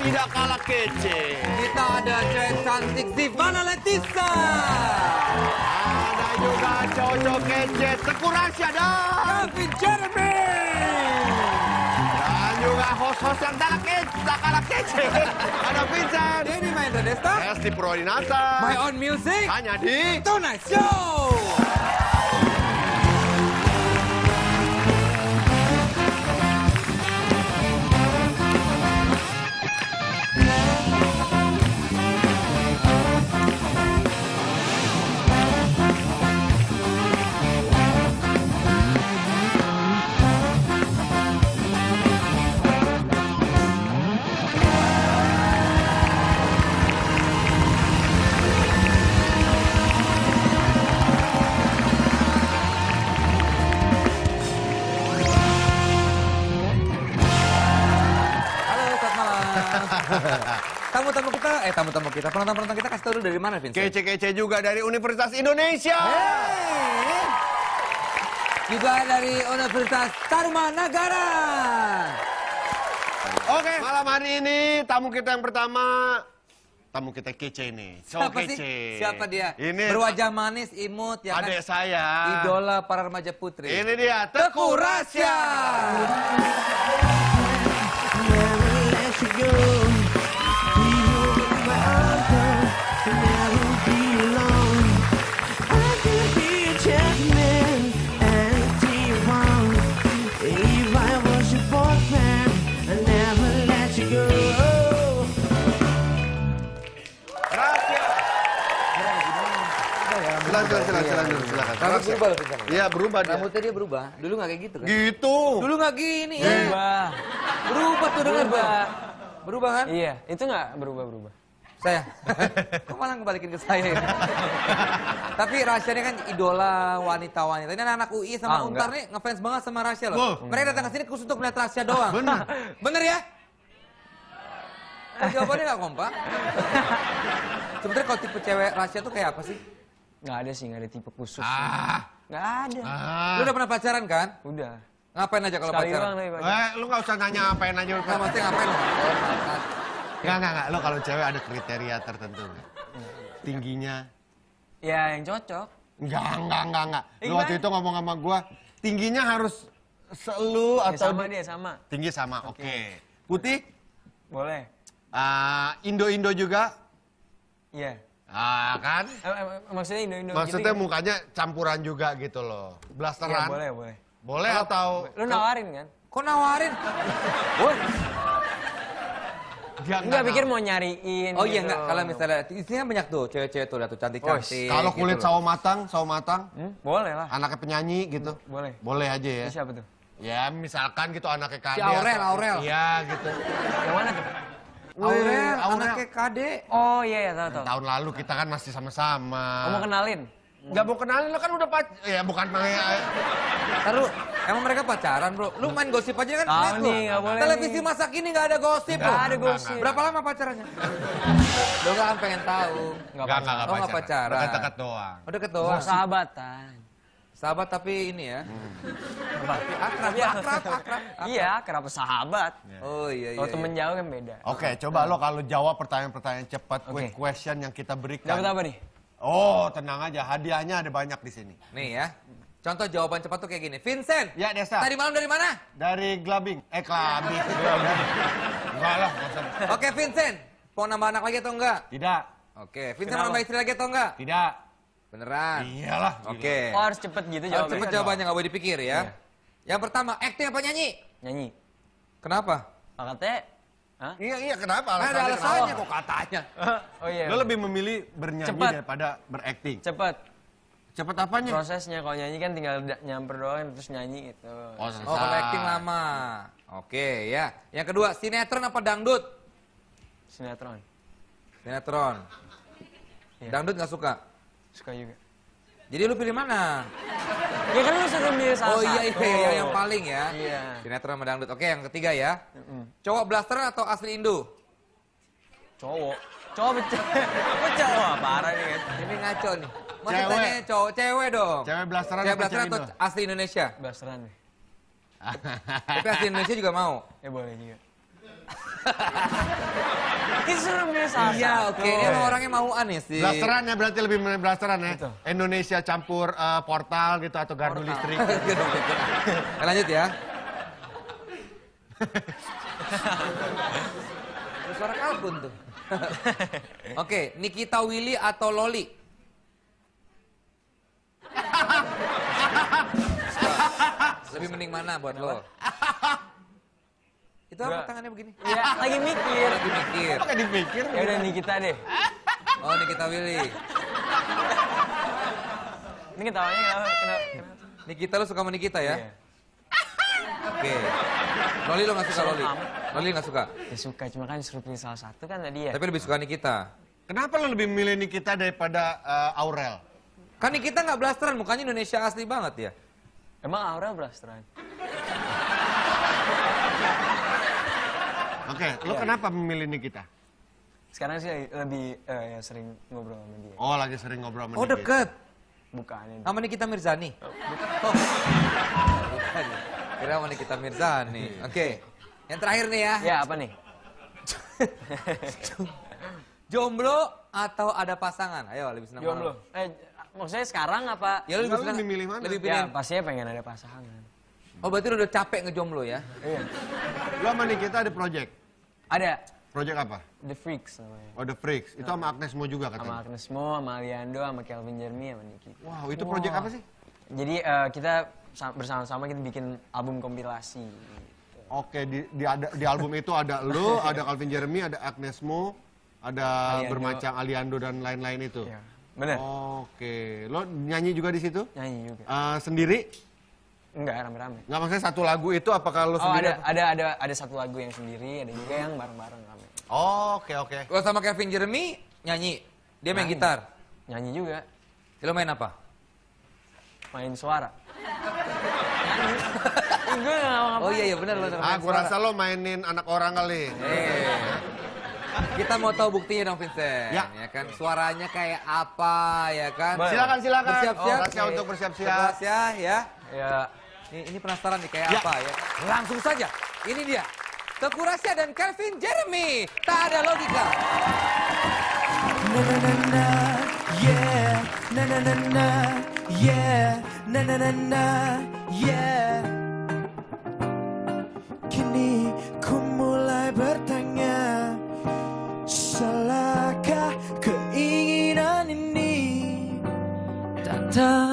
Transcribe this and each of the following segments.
tidak kalah kece. Kita ada cewek cantik Zivana Letisa. Ada juga cowok kece, Teku Rasya dan... Calvin Jeremy. Dan juga host-host yang tak kalah kece, tak kalah kece. Ada Vincent. Denny Mahendra Desta. Esti Purwadinata. My Own Music. Hanya di... Tonight Show. Tamu-tamu kita, eh tamu-tamu kita, penonton-penonton kita kasih tahu dulu dari mana, Vincent? Kece-kece juga dari Universitas Indonesia. Hey. Juga dari Universitas Tarumanagara. Oke, malam hari ini tamu kita yang pertama tamu kita kece ini. So Siapa kece. sih? Siapa dia? Ini Berwajah manis, imut, ya kan? adik saya. Idola para remaja putri. Ini dia Teku Rasya. Rambut Rasya. berubah loh, Vincent. Iya, berubah dia. Rambutnya dia berubah. Dulu nggak kayak gitu kan? Gitu. Dulu nggak gini ya. Berubah. Berubah tuh dengar Berubah. Berubah kan? Iya, itu nggak berubah-berubah. Saya. Kok malah kebalikin ke saya ya? Tapi ini kan idola wanita-wanita. Ini anak-anak UI sama Ah, Untar nih ngefans banget sama Rasya loh. Loh. Mereka datang ke sini khusus untuk melihat Rasya doang. Bener. Bener ya? Kok jawabannya nggak kompak? Sebenarnya kalau tipe cewek Rasya tuh kayak apa sih? Nggak ada sih, nggak ada tipe khusus. Ah. Nggak ada. Ah. Lu udah pernah pacaran kan? Udah. Ngapain aja kalau Sekali pacaran? Eh, lu nggak usah nanya apain aja. Nggak, maksudnya ngapain? Oh, makan. Enggak, enggak, enggak. Lo kalau cewek ada kriteria tertentu? Tingginya? Ya, yang cocok. Enggak, enggak, enggak, enggak. Lu waktu gimana? itu ngomong sama gua, tingginya harus selu Ya, atau sama di- dia, sama. Tinggi sama, oke. Putih? Boleh. Ah, Indo-Indo juga? Iya. Ah, kan? Eh, eh, maksudnya Indo-Indo Maksudnya gitu, mukanya campuran juga gitu loh. Iya, Blasteran? boleh, boleh. Boleh atau... Lu nawarin kan? Kok nawarin? Woi. Dia Enggak pikir mau nyariin. Oh iya gitu. enggak, kalau misalnya isinya banyak tuh cewek-cewek tuh tuh cantik-cantik. Kalau kulit gitu sawo matang, sawo matang, Hmm? Boleh lah. anaknya penyanyi gitu. Boleh. Boleh aja ya. Siapa tuh? Ya misalkan gitu anaknya KD. Si Aurel, atau- Aurel. Iya gitu. Yang mana tuh? Aurel, Aurel. anaknya KD. Oh iya, iya, tahu tahu. Tahun lalu kita kan masih sama-sama. Oh, mau kenalin? Nggak mau kenalin lo kan udah pac... Ya bukan ya, Taruh, emang mereka pacaran bro? Lu main gosip aja kan? Tahu nih, nggak boleh Televisi nih. masa kini nggak ada gosip Nggak ada gosip. Berapa lama pacarannya? Lu kan pengen tahu. Nggak Enggak, pacaran. enggak, Oh, nggak pacaran. Dekat-dekat doang. Udah Oh, ketua. sahabatan. Sahabat tapi ini ya. Tapi akrab, Iya. akrab, akrab. Iya, kenapa sahabat? Oh iya iya. Kalau iya. temen jauh kan beda. Oke, coba lo kalau jawab pertanyaan-pertanyaan cepat, quick question yang kita berikan. Dapat apa nih? Oh, tenang aja, hadiahnya ada banyak di sini. Nih ya. Contoh jawaban cepat tuh kayak gini. Vincent. Ya, Desa. Tadi malam dari mana? Dari Glabing. Eh, Glabing. Enggak lah. Oke Vincent. Mau nambah anak lagi atau enggak? Tidak. Oke. Vincent mau nambah istri lagi atau enggak? Tidak. Beneran. Iyalah. Oke. Oh, harus cepet gitu Harus jawabnya. cepet jawabannya nggak boleh dipikir ya. Iya. Yang pertama, acting apa nyanyi? Nyanyi. Kenapa? Akate? Hah? Iya, iya, kenapa? Nah, ada Alasannya alasannya kok katanya. Oh iya. Lo lebih memilih bernyanyi Cepat. daripada berakting. Cepet. Cepet apanya? Prosesnya kalau nyanyi kan tinggal nyamper doang terus nyanyi gitu. Oh, selesai. Oh, kalau acting lama. Oke, ya. Yang kedua, sinetron apa dangdut? Sinetron. Sinetron. Iya. Dangdut nggak suka. Suka juga. Jadi lu pilih mana? Ya kan lu suruh milih salah oh iya iya, iya, yang paling ya. Iya. Sinetron sama dangdut. Oke, yang ketiga ya. Cowok blasteran atau asli Indo? Cowok. Cowok becah. Becah. Wah, parah nih kan. Ini ngaco nih. Masa Cewek. tanya cowok, cewek dong. Cewek blasteran Cewek blasteran cewek atau Indo? asli Indonesia? Blasteran deh. Tapi asli Indonesia juga mau. Ya boleh juga. Itu salah Iya, oke. Ini emang orangnya mauan ya sih. Blasteran ya berarti lebih blasteran ya. Betul. Indonesia campur eh, portal gitu atau gardu Portal. listrik. Oke, lanjut ya. Ada Suara kalkun tuh. Oke, Nikita Willy atau Loli? Lebih mending mana buat lo? Itu apa tangannya begini? Iya, lagi mikir. Lagi mikir. Pakai dipikir. Ya udah Nikita deh. Oh, Nikita Willy. Ini ketawanya kenapa? Kenapa? Nikita lo suka sama Nikita ya? Iya. Oke. Loli lo gak suka Loli? Loli gak suka? Ya suka, cuma kan disuruh pilih salah satu kan tadi ya. Tapi lebih suka Nikita. Kenapa lo lebih milih Nikita daripada eh, Aurel? Kan Nikita nggak blasteran, mukanya Indonesia asli banget ya. Emang Aura blasteran? Oke, lo kenapa memilih Nikita? Sekarang sih lebih eh, ya sering ngobrol sama dia. Oh, lagi sering ngobrol sama Oh Nikita. deket. Bukannya. Sama Nikita Mirzani. Oh. Bukan. Kira sama Nikita Mirzani. Oke. Yang terakhir nih ya. Ya apa nih? Jomblo atau ada pasangan? Ayo lebih senang Jomblo. mana? Eh, maksudnya sekarang apa? Ya lu lebih senang lebih milih mana? Lebih Ya pastinya pengen ada pasangan. Oh berarti lu udah capek ngejomblo ya? Iya. Lo sama Nikita ada project. Ada Project apa? The Freaks namanya. Oh, The Freaks. Itu sama Agnes Mo juga Sama katanya. Agnes Mo, sama Aliando, sama Kelvin Jeremy, sama Nikita. Wow, itu project apa sih? Jadi eh, kita sa- bersama-sama kita bikin album kompilasi. Oke, di, di, ada, di album itu ada lo, ada Calvin Jeremy, ada Agnes Mo, ada Aliando. bermacam Aliando dan lain-lain itu. Iya. Bener? Oke, lo nyanyi juga di situ? Nyanyi juga. Eh, sendiri? Enggak, rame-rame. Nggak maksudnya satu lagu itu apakah lo Oh, sendiri? ada ada ada ada satu lagu yang sendiri, ada juga yang bareng-bareng rame. Oh, Oke, oke. Lo sama Kevin Jeremy nyanyi. Dia main gitar. Nyanyi juga, Lo main apa? main suara. Gue Oh iya iya benar lo. Ah, gua rasa lo mainin anak orang kali. Eh. Kita mau tahu buktinya dong Vincent. Ya. ya kan suaranya kayak apa ya kan? Silakan, silakan. Bersiap-siap. Oh, untuk bersiap-siap. Bersiap ya. Ya, Ini, ini penasaran nih kayak Ya. apa ya. Langsung saja. Ini dia. Teguh Rasya dan Calvin Jeremy. Tak ada logika. na na na na yeah na na na na yeah na na na na yeah kini ku mulai bertanya salahkah keinginan ini tak tahu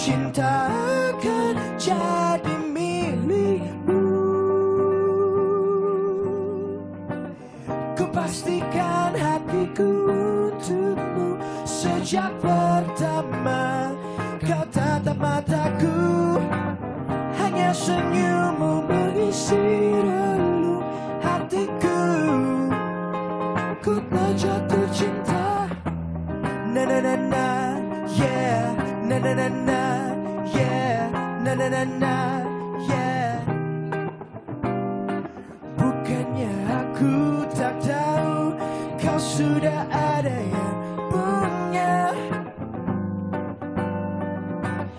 Cinta tak tahu Kau sudah ada yang punya.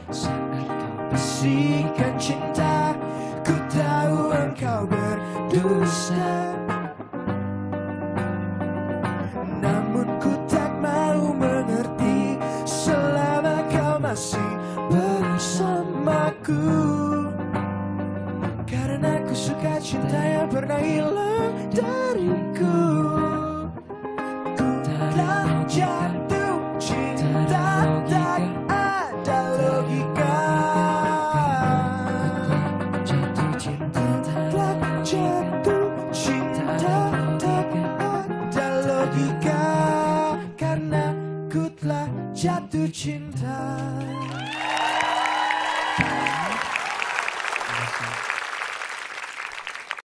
Saat kau bisikan cinta Ku tahu engkau berdosa